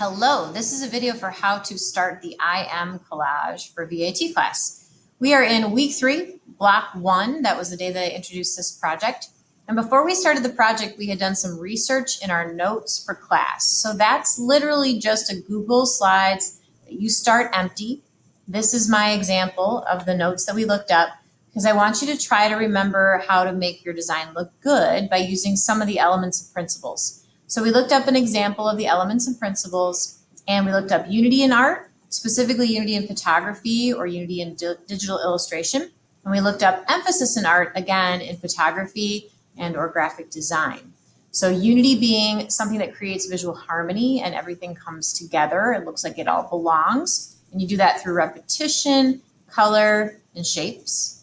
Hello, this is a video for how to start the I Am collage for VAT class. We are in week three, block one. That was the day that I introduced this project. And before we started the project, we had done some research in our notes for class. So that's literally just a Google Slides that you start empty. This is my example of the notes that we looked up because I want you to try to remember how to make your design look good by using some of the elements and principles. So we looked up an example of the elements and principles, and we looked up unity in art, specifically unity in photography or unity in di digital illustration. And we looked up emphasis in art, again, in photography and or graphic design. So unity being something that creates visual harmony and everything comes together. It looks like it all belongs. And you do that through repetition, color, and shapes.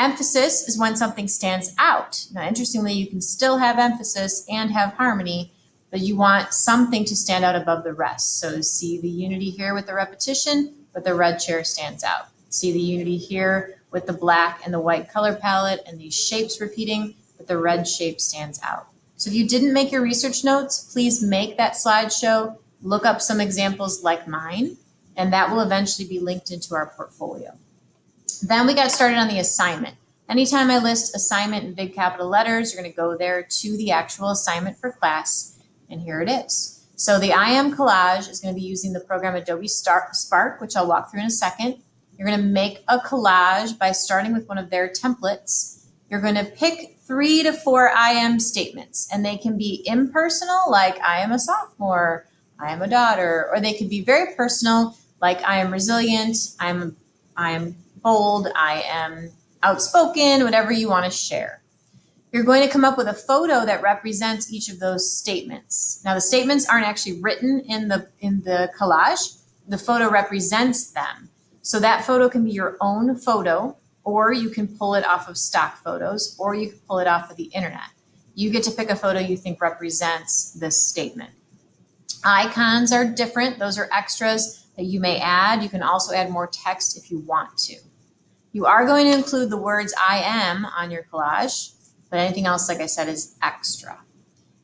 Emphasis is when something stands out. Now, interestingly, you can still have emphasis and have harmony, but you want something to stand out above the rest. So see the unity here with the repetition, but the red chair stands out. See the unity here with the black and the white color palette and these shapes repeating, but the red shape stands out. So if you didn't make your research notes, please make that slideshow, look up some examples like mine, and that will eventually be linked into our portfolio. Then we got started on the assignment. Anytime I list assignment in big capital letters, you're going to go there to the actual assignment for class, and here it is. So the IM collage is going to be using the program Adobe Spark, which I'll walk through in a second. You're going to make a collage by starting with one of their templates. You're going to pick three to four IM statements, and they can be impersonal, like I am a sophomore, I am a daughter, or they could be very personal, like I am resilient, I'm I am bold, I am outspoken, whatever you want to share. You're going to come up with a photo that represents each of those statements. Now the statements aren't actually written in the in the collage. The photo represents them. So that photo can be your own photo or you can pull it off of stock photos or you can pull it off of the internet. You get to pick a photo you think represents this statement. Icons are different. Those are extras that you may add. You can also add more text if you want to. You are going to include the words I am on your collage, but anything else, like I said, is extra.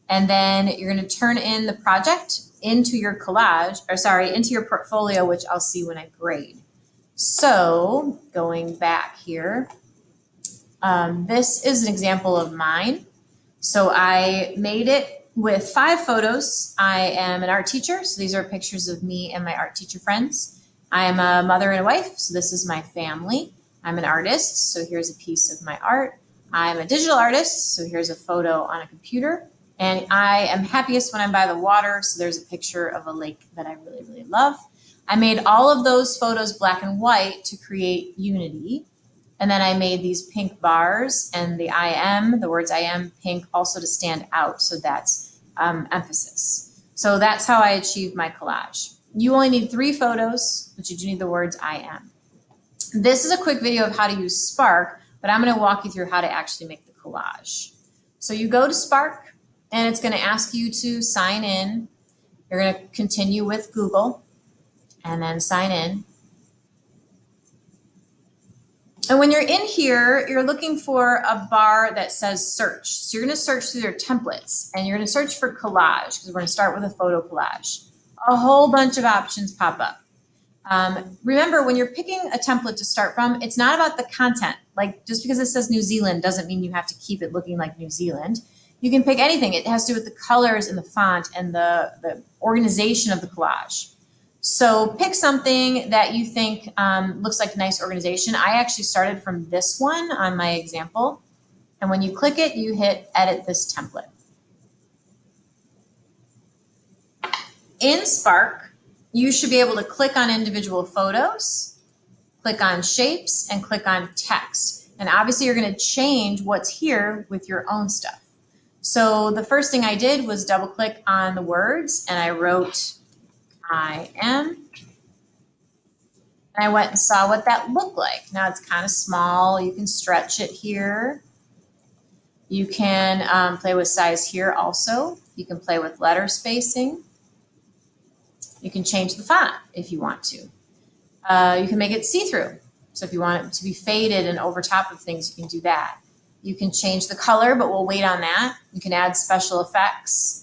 And then you're going to turn in the project into your collage, or sorry, into your portfolio, which I'll see when I grade. So going back here, um, this is an example of mine. So I made it with five photos. I am an art teacher, so these are pictures of me and my art teacher friends. I am a mother and a wife, so this is my family. I'm an artist, so here's a piece of my art. I'm a digital artist, so here's a photo on a computer. And I am happiest when I'm by the water, so there's a picture of a lake that I really, really love. I made all of those photos black and white to create unity. And then I made these pink bars and the I am, the words I am pink also to stand out. So that's um, emphasis. So that's how I achieved my collage. You only need three photos, but you do need the words I am. This is a quick video of how to use Spark, but I'm going to walk you through how to actually make the collage. So you go to Spark and it's going to ask you to sign in. You're going to continue with Google and then sign in. And when you're in here, you're looking for a bar that says search. So you're going to search through their templates and you're going to search for collage because we're going to start with a photo collage. A whole bunch of options pop up. Um, remember, when you're picking a template to start from, it's not about the content. Like just because it says New Zealand doesn't mean you have to keep it looking like New Zealand. You can pick anything. It has to do with the colors and the font and the, the organization of the collage. So pick something that you think um, looks like nice organization. I actually started from this one on my example. And when you click it, you hit edit this template. In Spark, you should be able to click on individual photos, click on shapes, and click on text. And obviously you're gonna change what's here with your own stuff. So the first thing I did was double click on the words and I wrote I am. And I went and saw what that looked like. Now it's kind of small. You can stretch it here. You can um, play with size here also. You can play with letter spacing. You can change the font if you want to. Uh, you can make it see-through. So if you want it to be faded and over top of things, you can do that. You can change the color, but we'll wait on that. You can add special effects.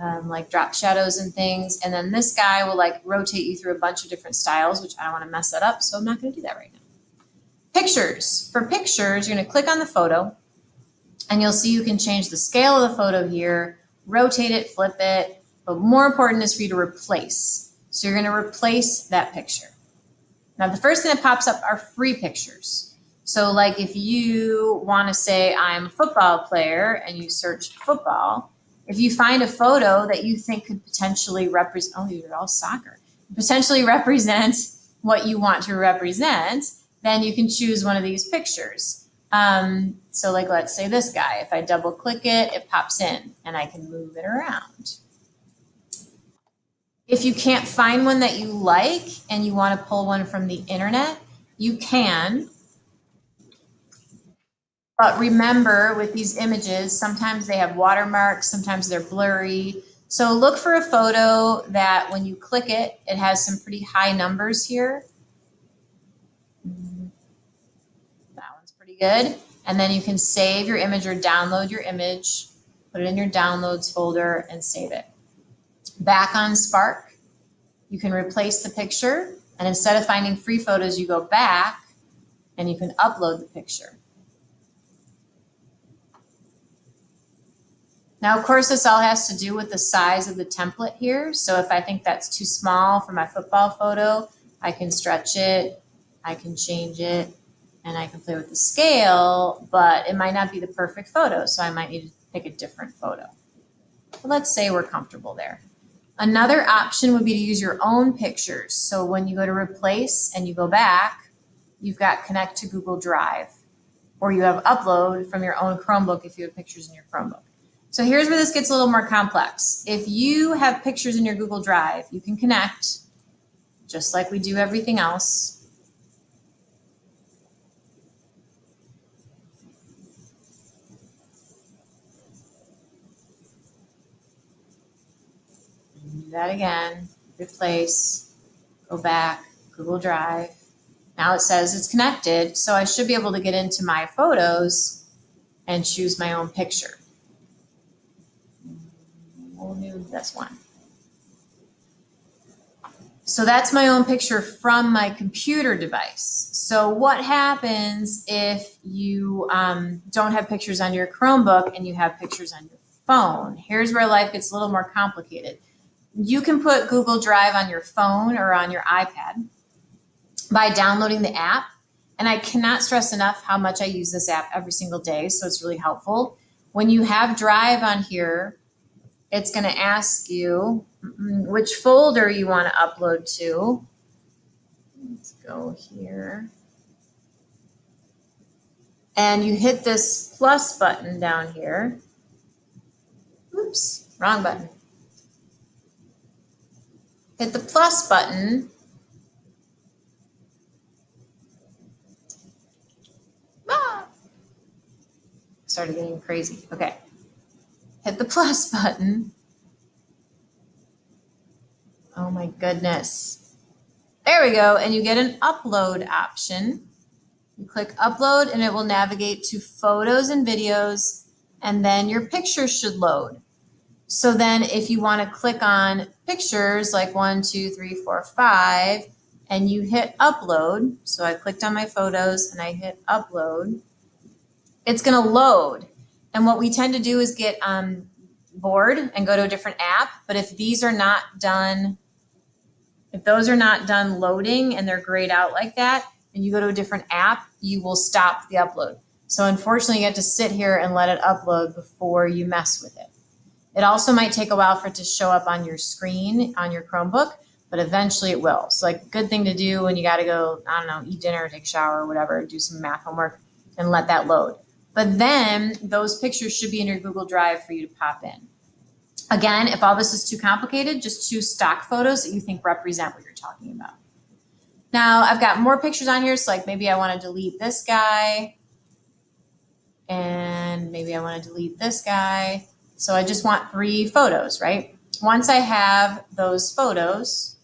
um, like drop shadows and things. And then this guy will like rotate you through a bunch of different styles, which I don't want to mess that up. So I'm not going to do that right now. Pictures. For pictures, you're going to click on the photo and you'll see you can change the scale of the photo here, rotate it, flip it. But more important is for you to replace. So you're going to replace that picture. Now, the first thing that pops up are free pictures. So like if you want to say I'm a football player and you search football, if you find a photo that you think could potentially represent, oh, are all soccer, potentially represent what you want to represent, then you can choose one of these pictures. Um, so like, let's say this guy, if I double click it, it pops in and I can move it around. If you can't find one that you like and you want to pull one from the internet, you can. But remember with these images, sometimes they have watermarks, sometimes they're blurry. So look for a photo that when you click it, it has some pretty high numbers here. That one's pretty good. And then you can save your image or download your image, put it in your downloads folder and save it. Back on Spark, you can replace the picture. And instead of finding free photos, you go back and you can upload the picture. Now, of course, this all has to do with the size of the template here. So if I think that's too small for my football photo, I can stretch it, I can change it, and I can play with the scale, but it might not be the perfect photo. So I might need to pick a different photo. But let's say we're comfortable there. Another option would be to use your own pictures. So when you go to replace and you go back, you've got connect to Google Drive, or you have upload from your own Chromebook if you have pictures in your Chromebook. So here's where this gets a little more complex. If you have pictures in your Google Drive, you can connect just like we do everything else. That again, replace, go back, Google Drive. Now it says it's connected, so I should be able to get into my photos and choose my own picture. We'll do this one. So that's my own picture from my computer device. So what happens if you um, don't have pictures on your Chromebook and you have pictures on your phone? Here's where life gets a little more complicated. You can put Google Drive on your phone or on your iPad by downloading the app. And I cannot stress enough how much I use this app every single day. So it's really helpful. When you have Drive on here, it's going to ask you which folder you want to upload to. Let's go here. And you hit this plus button down here. Oops, wrong button. Hit the plus button. Ah! Started getting crazy. Okay hit the plus button. Oh my goodness. There we go. And you get an upload option. You click upload and it will navigate to photos and videos and then your pictures should load. So then if you want to click on pictures like one, two, three, four, five, and you hit upload, so I clicked on my photos and I hit upload, it's going to load. And what we tend to do is get um, bored and go to a different app. But if these are not done, if those are not done loading and they're grayed out like that, and you go to a different app, you will stop the upload. So unfortunately, you have to sit here and let it upload before you mess with it. It also might take a while for it to show up on your screen on your Chromebook, but eventually it will. So like good thing to do when you got to go, I don't know, eat dinner, take a shower, or whatever, do some math homework and let that load. But then those pictures should be in your Google Drive for you to pop in. Again, if all this is too complicated, just choose stock photos that you think represent what you're talking about. Now I've got more pictures on here. So like maybe I want to delete this guy and maybe I want to delete this guy. So I just want three photos, right? Once I have those photos,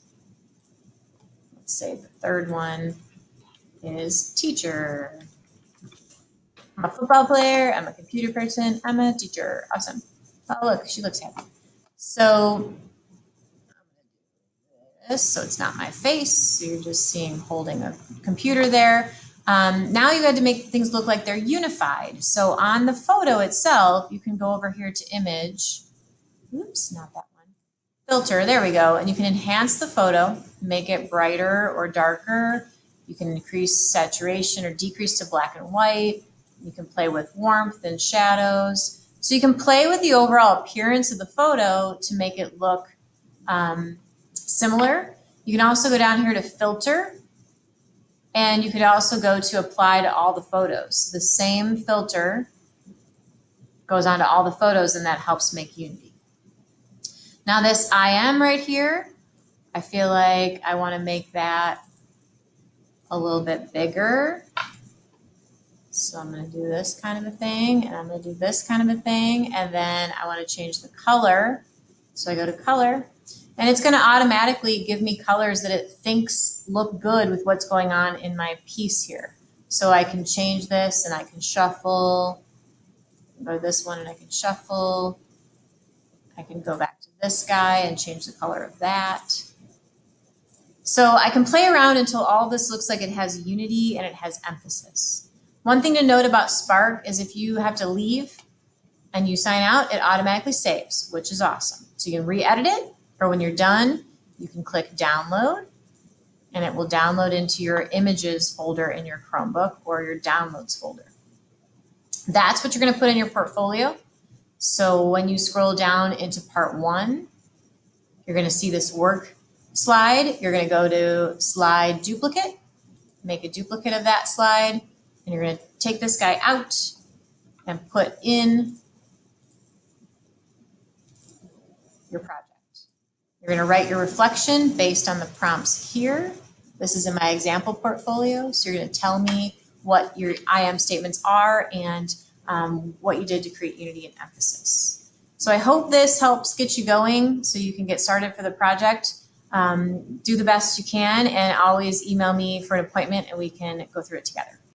let's say the third one is teacher. I'm a football player. I'm a computer person. I'm a teacher. Awesome. Oh, look, she looks happy. So this, so it's not my face. So you're just seeing holding a computer there. Um, now you had to make things look like they're unified. So on the photo itself, you can go over here to image. Oops, not that one. Filter, there we go. And you can enhance the photo, make it brighter or darker. You can increase saturation or decrease to black and white. You can play with warmth and shadows. So you can play with the overall appearance of the photo to make it look um, similar. You can also go down here to filter and you could also go to apply to all the photos. The same filter goes on to all the photos and that helps make unity. Now this I am right here, I feel like I want to make that a little bit bigger. So I'm going to do this kind of a thing and I'm going to do this kind of a thing and then I want to change the color. So I go to color and it's going to automatically give me colors that it thinks look good with what's going on in my piece here. So I can change this and I can shuffle, go to this one and I can shuffle. I can go back to this guy and change the color of that. So I can play around until all this looks like it has unity and it has emphasis. One thing to note about Spark is if you have to leave and you sign out, it automatically saves, which is awesome. So you can re-edit it or when you're done, you can click download and it will download into your images folder in your Chromebook or your downloads folder. That's what you're going to put in your portfolio. So when you scroll down into part one, you're going to see this work slide. You're going to go to slide duplicate, make a duplicate of that slide, and you're going to take this guy out and put in your project. You're going to write your reflection based on the prompts here. This is in my example portfolio. So you're going to tell me what your I am statements are and um, what you did to create unity and emphasis. So I hope this helps get you going so you can get started for the project. Um, do the best you can and always email me for an appointment and we can go through it together.